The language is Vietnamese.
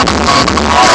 Oh, my God.